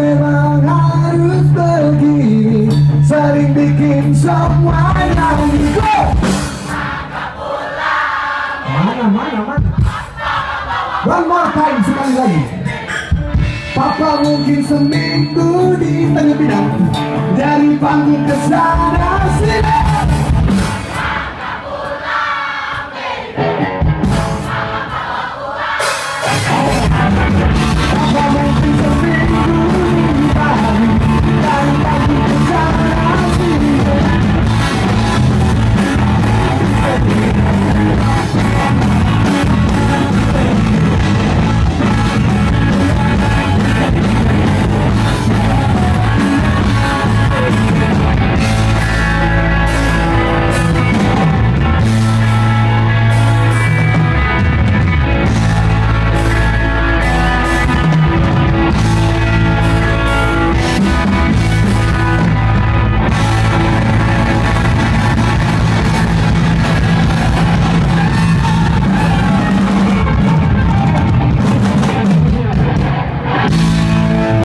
memang harus begini Sering bikin semua nangis. Go! Mana, mana, mana One more time sekali lagi Papa mungkin seminggu di tengah bidang Dari panggung ke sana sini